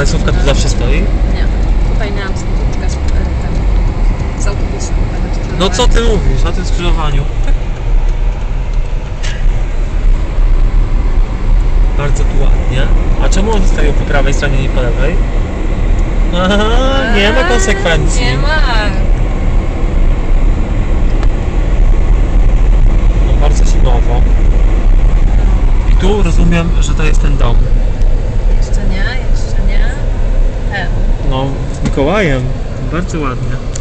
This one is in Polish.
Rajsówka tu zawsze stoi? Nie. Tutaj miałam spotyczkę z, e, z autobusem. będę No co ty mówisz na tym skrzyżowaniu? Bardzo tu ładnie. A czemu on stoi po prawej stronie, nie po lewej? Aha, nie ma konsekwencji. Nie ma. No, bardzo zimowo. I tu rozumiem, że to jest ten dom. Jeszcze nie, jeszcze nie. Ten. No, z Mikołajem. Bardzo ładnie.